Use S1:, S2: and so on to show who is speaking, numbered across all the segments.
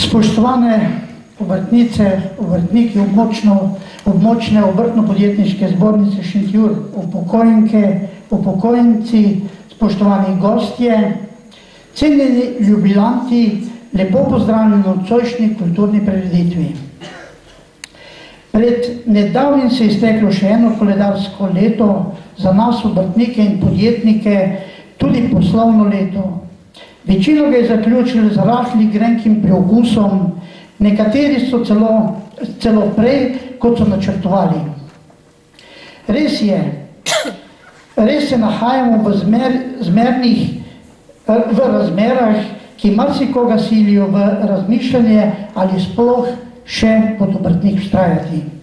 S1: Spoštovane obrtnice, obrtniki območno, območne obrtno-podjetniške zbornice Šentjur, upokojenke, upokojenci, spoštovani gostje, cenjeni ljubilanti, lepo pozdravljeni v nocojšnji kulturni prireditvi. Pred nedavnim se je izteklo še eno koledarsko leto, za nas obrtnike in podjetnike tudi poslovno leto. Večino ga je zaključilo z rahli grenkim preokusom, nekateri so celo, celo prej, kot so načrtovali. Res je, res se nahajamo v zmer, zmernih, v razmerah, ki marsikoga silijo v razmišljanje ali sploh še pod obrtnik vztrajati.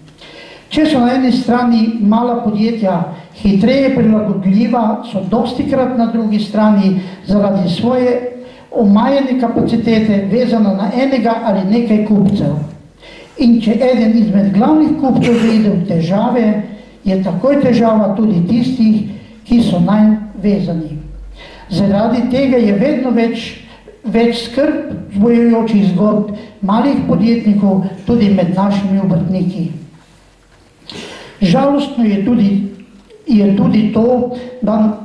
S1: Če so na eni strani mala podjetja hitreje prilagodljiva, so dosti krat na drugi strani zaradi svoje omajene kapacitete vezana na enega ali nekaj kupcev. In če eden izmed glavnih kupcev vide v težave, je takoj težava tudi tistih, ki so najn vezani. Zaradi tega je vedno več, več skrb zbojujočih zgodb malih podjetnikov tudi med našimi obrtniki. Žalostno je tudi, je tudi to, da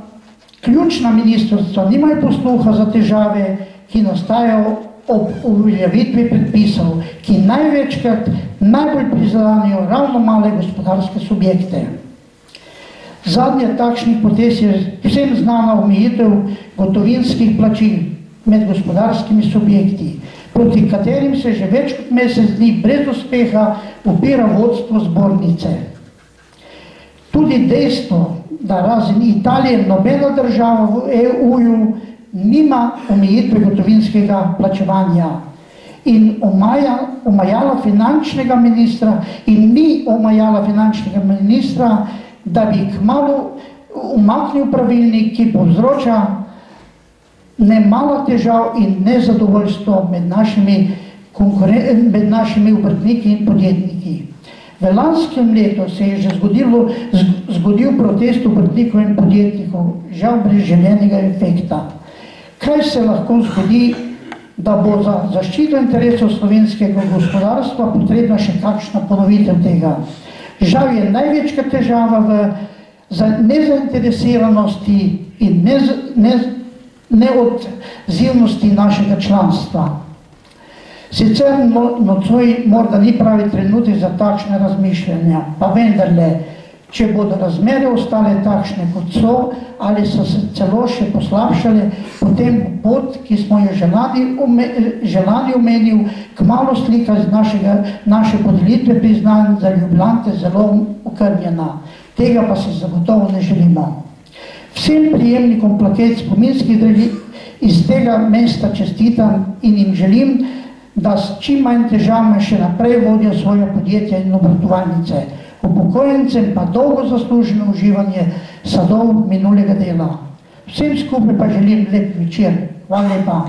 S1: ključna ministrstva nimajo posluha za težave, ki nastajajo ob uveljavitvi predpisov, ki največkrat najbolj prizadanijo ravno male gospodarske subjekte. Zadnje takšnih potez je vsem znana omejitev gotovinskih plačil med gospodarskimi subjekti, proti katerim se že več kot mesec dni brez uspeha upira vodstvo zbornice. Tudi dejstvo, da razen Italije nobena država v EU-ju nima omejitve gotovinskega plačevanja in omaja, omajala finančnega ministra in ni omajala finančnega ministra, da bi kmalo umaknil pravilnik, ki povzroča ne malo težav in nezadovoljstvo med našimi, med našimi obrtniki in podjetniki. V lanskem letu se je že zgodilo, zgodil protest obrtnikov in podjetnikov, žal brez željenega efekta. Kaj se lahko zgodi, da bo za zaščito interesov slovenskega gospodarstva potrebna še kakšna ponovitev tega? Žal je največja težava v nezainteresiranosti in neodzivnosti našega članstva. Sicer nocoj morda ni pravi trenutek za takšne razmišljanja, pa vendarle, če bodo razmere ostale takšne, kot so, ali so se celo še poslabšale, potem pot, ki smo jo že lani omenil, kmalo slika z našega, naše podelitve priznanj za ljubljante zelo okrnjena. Tega pa se zagotovo ne želimo. Vsem prijemnikom plaket spominskih dragi iz tega mesta čestitam in jim želim, da s čim manj težavami še naprej vodijo svoje podjetja in obratovalnice upokojencem pa dolgo zasluženo uživanje sadov minulega dela. Vsem skupaj pa želim lep večer. Hvala lepa.